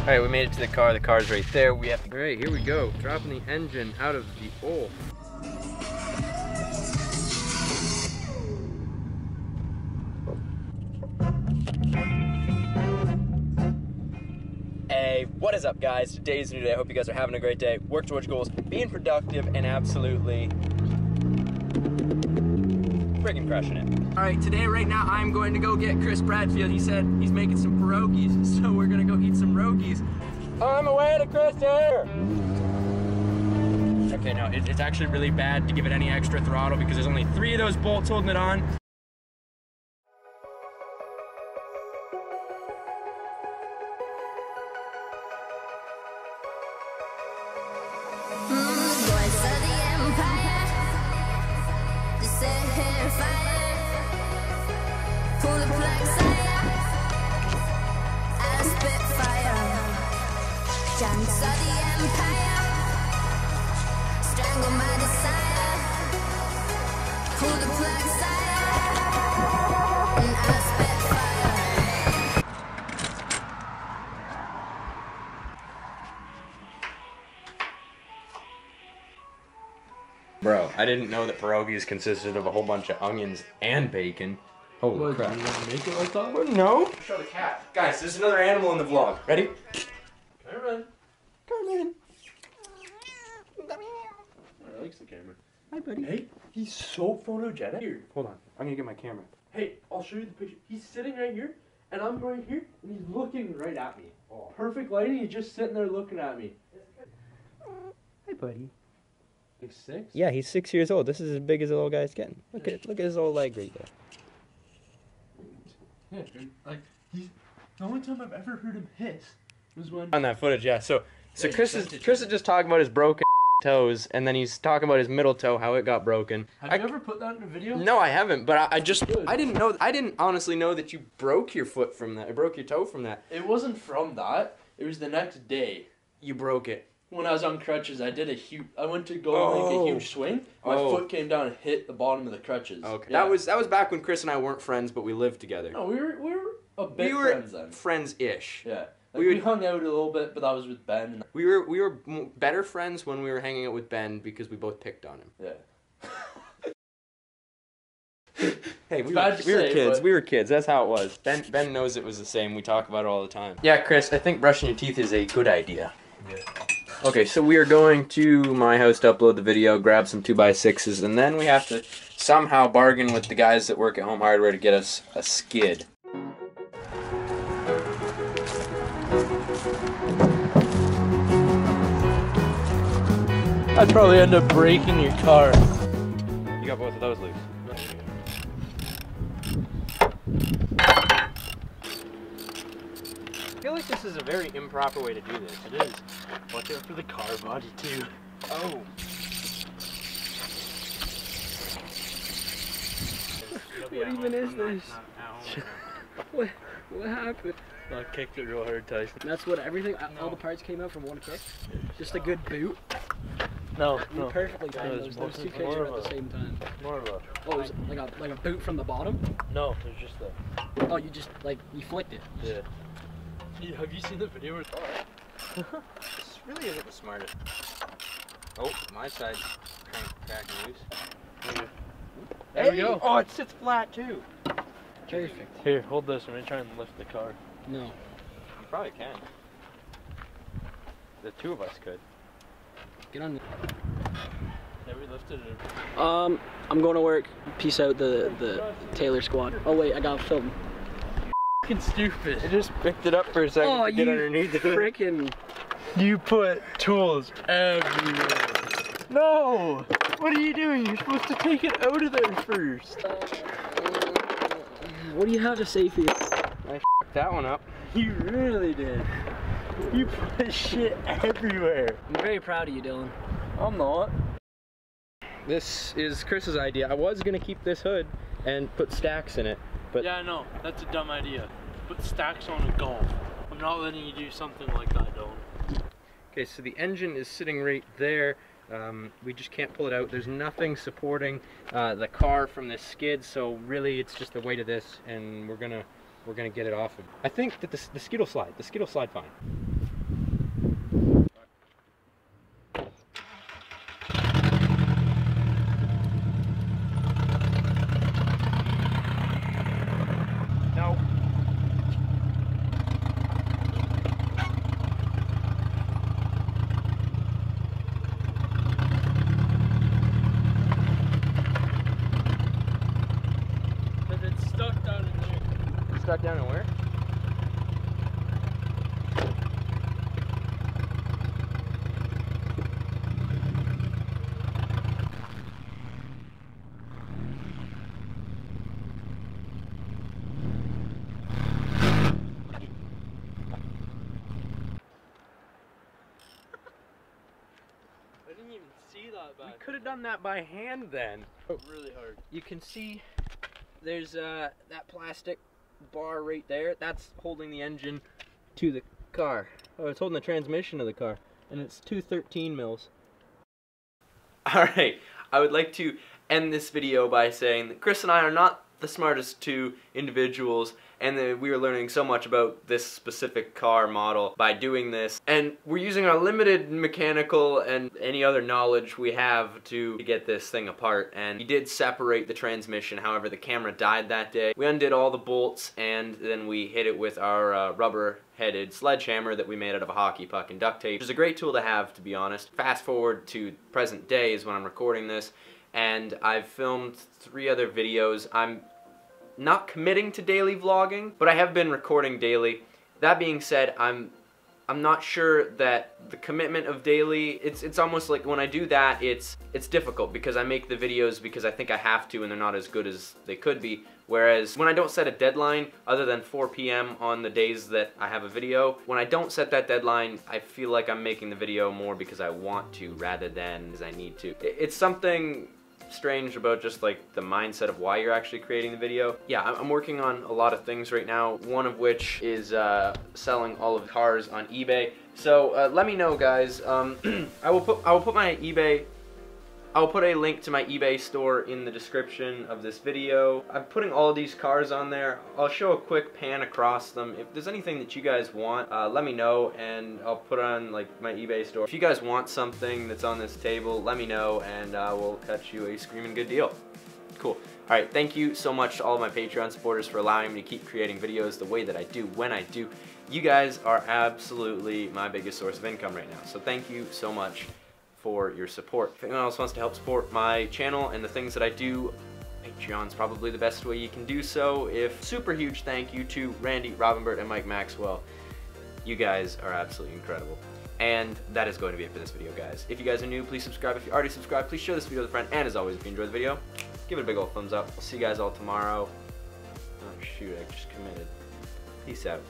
All right, we made it to the car. The car's right there. We have to, all right, here we go. Dropping the engine out of the hole. Hey, what is up guys? Today's new day. I hope you guys are having a great day. Work towards goals, being productive, and absolutely freaking crushing it. All right, today, right now, I'm going to go get Chris Bradfield. He said he's making some pierogies, so we're gonna go eat some rogies. I'm away to Chris here. Okay, no, it, it's actually really bad to give it any extra throttle because there's only three of those bolts holding it on. The empire, strangle my desire. Pull the plug, Bro, I didn't know that pierogies consisted of a whole bunch of onions and bacon. Holy crap. make it like that? No. Show the cat. Guys, there's another animal in the vlog. Ready? Carmen. Carmen. I oh, likes the camera. Hi, buddy. Hey, he's so photogenic. Here, Hold on. I'm gonna get my camera. hey, I'll show you the picture. He's sitting right here, and I'm right here, and he's looking right at me. Oh. Perfect lighting. He's just sitting there looking at me. Hi, buddy. Like six. Yeah, he's six years old. This is as big as the little guy's getting. Look at look at his old leg right there. Yeah, dude. Like he's the only time I've ever heard him hiss was when. On that footage, yeah. So so Yeah, Chris is sent it to Chris is just talking about his broken toes, and then he's talking about his middle toe, how it got broken. Have I- you ever put that in a video? No, I haven't. But I, I just Good. I didn't know. I didn't honestly know that you broke your foot from that. I broke your toe from that. It wasn't from that. It was the next day. You broke it. When I was on crutches, I did a huge. I went to go make Oh. a huge oh. swing. My Oh. foot came down and hit the bottom of the crutches. Okay. Yeah. That was that was back when Chris and I weren't friends, but we lived together. No, we were we were a bit we were friends then. friends-ish. Yeah. Like, We we, hung out a little bit, but that was with Ben. We were we were m- better friends when we were hanging out with Ben because we both picked on him. yeah. Hey, we, were, to we were kids. but- We were kids. That's how it was. Ben Ben knows it was the same. We talk about it all the time. Yeah, Chris, I think brushing your teeth is a good idea. Okay, so we are going to my house to upload the video, grab some 2x6s, and then we have to somehow bargain with the guys that work at Home Hardware to get us a skid. I'd probably end up breaking your car. You got both of those loose. I feel like this is a very improper way to do this. It is. Watch out for the car body too. Oh. What even is this? What what happened? I kicked it real hard, Tyson. That's what everything. All the parts came out from one kick. Just a uh, good boot. No, You perfectly No, timed it's those. Those two kicks more were at the same time. more of a. Oh, it was like a like a boot from the bottom. No, there's just the. Oh, you just like you flicked it. Yeah. You- Have you seen the video? Where, This really isn't the smartest. Oh, my side's crank, cracking loose. there we go. Oh, it sits flat too. Perfect. Here, hold this. I'm gonna try and lift the car. No. You probably can. The two of us could. Get on. Yeah, we lifted it. The... Um, I'm going to work. Peace out the the Taylor squad. Oh wait, I gotta film. Fucking stupid. I just picked it up for a second Oh, to get you underneath it. Freaking. You put tools everywhere. No! What are you doing? You're supposed to take it out of there first. What do you have to say for you? that one up. You really did. You put shit everywhere. I'm very proud of you, Dylan. I'm not. This is Chris's idea. I was gonna keep this hood and put stacks in it, but Yeah, I know. That's a dumb idea. Put stacks on a golf. I'm not letting you do something like that, Dylan. okay. So the engine is sitting right there. Um, we just can't pull it out. There's nothing supporting uh, the car from this skid, so really it's just the weight of this, and we're gonna we're gonna get it off. Of. I think that the, the skid will slide. The skid will slide fine. It's stuck down in there. Stuck down in where? I didn't even see that We could have done that by hand then. Really hard. You can see there's uh, that plastic bar right there. That's holding the engine to the car. Oh, it's holding the transmission of the car. And it's 213 mils. Alright, I would like to end this video by saying that Chris and I are not the smartest two individuals and that we were learning so much about this specific car model by doing this. And we're using our limited mechanical and any other knowledge we have to get this thing apart. And we did separate the transmission, however the camera died that day. We undid all the bolts and then we hit it with our uh, rubber headed sledgehammer that we made out of a hockey puck and duct tape, which is a great tool to have to be honest. Fast forward to present day is when I'm recording this and I've filmed three other videos. I'm not committing to daily vlogging, but I have been recording daily. That being said, I'm I'm not sure that the commitment of daily it's it's almost like when I do that it's it's difficult because I make the videos because I think I have to and they're not as good as they could be whereas when I don't set a deadline other than 4 p.m. on the days that I have a video when I don't set that deadline I feel like I'm making the video more because I want to rather than as I need to it's something strange about just like the mindset of why you're actually creating the video. Yeah, I'm working on a lot of things right now, one of which is uh, selling all of the cars on eBay. So uh, let me know guys, um, I will put I will put my eBay I'll put a link to my eBay store in the description of this video. I'm putting all these cars on there. I'll show a quick pan across them. If there's anything that you guys want, uh, let me know and I'll put on like my eBay store. If you guys want something that's on this table, let me know and uh, we'll cut you a screaming good deal. Cool. Alright, thank you so much to all my Patreon supporters for allowing me to keep creating videos the way that I do when I do. You guys are absolutely my biggest source of income right now. So thank you so much for your support. If anyone else wants to help support my channel and the things that I do, Patreon's probably the best way you can do so. If super huge thank you to Randy, Robinbert, and Mike Maxwell. You guys are absolutely incredible. And that is going to be it for this video, guys. If you guys are new, please subscribe. If you already subscribed, please share this video with a friend. And as always, if you enjoyed the video, give it a big old thumbs up. I'll see you guys all tomorrow. Oh shoot, I just committed. Peace out.